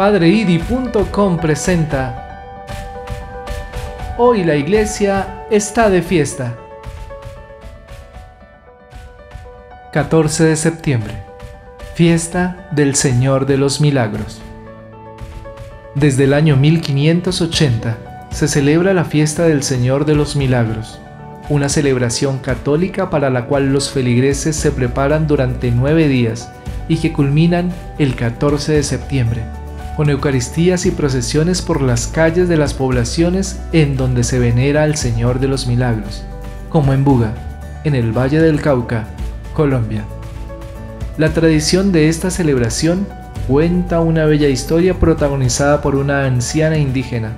PadreIdi.com presenta Hoy la iglesia está de fiesta. 14 de septiembre, fiesta del Señor de los Milagros. Desde el año 1580 se celebra la fiesta del Señor de los Milagros, una celebración católica para la cual los feligreses se preparan durante nueve días y que culminan el 14 de septiembre con Eucaristías y procesiones por las calles de las poblaciones en donde se venera al Señor de los Milagros, como en Buga, en el Valle del Cauca, Colombia. La tradición de esta celebración cuenta una bella historia protagonizada por una anciana indígena,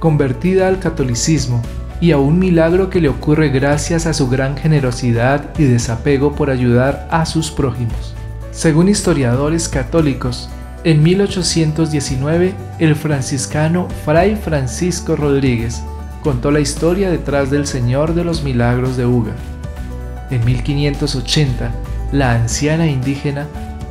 convertida al catolicismo y a un milagro que le ocurre gracias a su gran generosidad y desapego por ayudar a sus prójimos. Según historiadores católicos, en 1819, el franciscano Fray Francisco Rodríguez contó la historia detrás del Señor de los Milagros de Uga. En 1580, la anciana indígena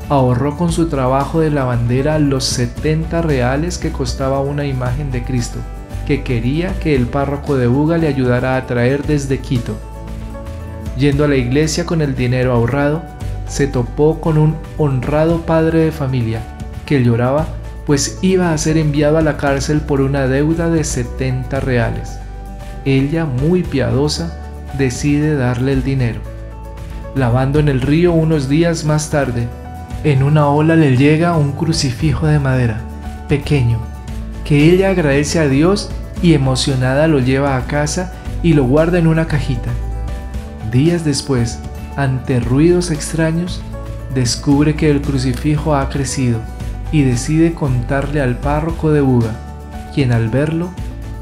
ahorró con su trabajo de lavandera los 70 reales que costaba una imagen de Cristo, que quería que el párroco de Uga le ayudara a traer desde Quito. Yendo a la iglesia con el dinero ahorrado, se topó con un honrado padre de familia que lloraba, pues iba a ser enviado a la cárcel por una deuda de 70 reales. Ella, muy piadosa, decide darle el dinero. Lavando en el río unos días más tarde, en una ola le llega un crucifijo de madera, pequeño, que ella agradece a Dios y emocionada lo lleva a casa y lo guarda en una cajita. Días después, ante ruidos extraños, descubre que el crucifijo ha crecido y decide contarle al párroco de Buga, quien al verlo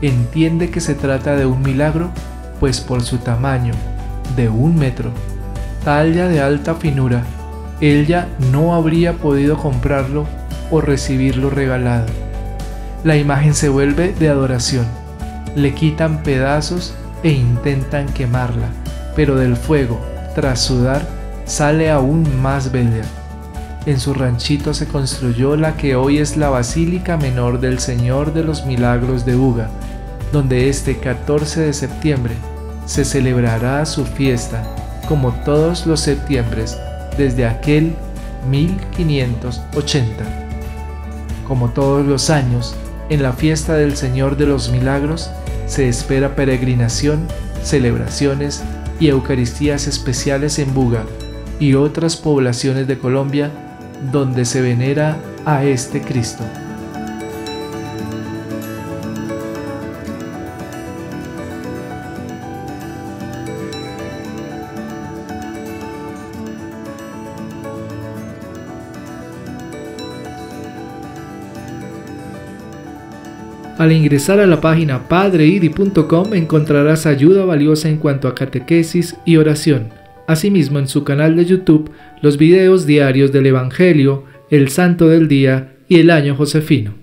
entiende que se trata de un milagro, pues por su tamaño, de un metro, talla de alta finura, ella no habría podido comprarlo o recibirlo regalado. La imagen se vuelve de adoración, le quitan pedazos e intentan quemarla, pero del fuego, tras sudar, sale aún más bella en su ranchito se construyó la que hoy es la Basílica Menor del Señor de los Milagros de Uga, donde este 14 de septiembre se celebrará su fiesta, como todos los septiembres desde aquel 1580. Como todos los años, en la fiesta del Señor de los Milagros se espera peregrinación, celebraciones y Eucaristías especiales en Buga y otras poblaciones de Colombia donde se venera a este Cristo. Al ingresar a la página padreidi.com encontrarás ayuda valiosa en cuanto a catequesis y oración. Asimismo, en su canal de YouTube, los videos diarios del Evangelio, el Santo del Día y el Año Josefino.